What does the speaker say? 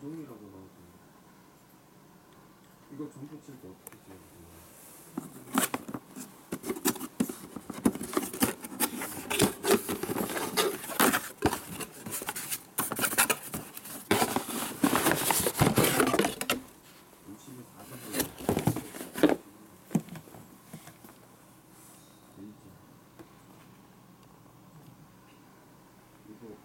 운동이라고 나오고. 이거 전부 칠때 어떻게 지어야 돼요? people